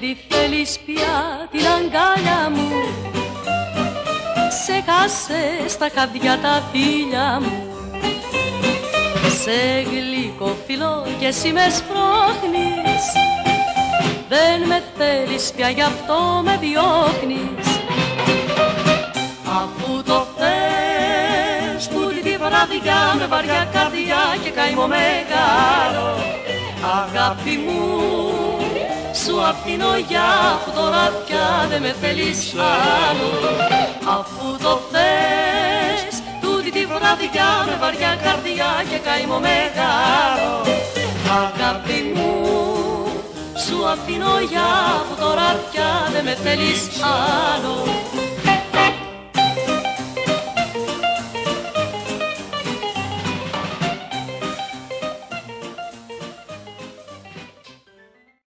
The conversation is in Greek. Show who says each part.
Speaker 1: Τι τη πια την αγκάλια μου σε Ξέχασε στα χαδιά τα φίλια μου. Σε γλυκό φιλό και εσύ με σπρώχνεις Δεν με θέλεις πια γι' αυτό με διώχνεις. Αφού το θες που τη βραδιά με βαριά καρδιά και καημό μεγάλο Αγάπη μου σου αφήνω για αφού τώρα πια δεν με θέλεις άλλο. Αφού το θες τούτη τη βραδιά με βαριά καρδιά και καημό μεγάλο. Αγάπη μου σου αφήνω για αφού τώρα πια δεν με θέλεις άλλο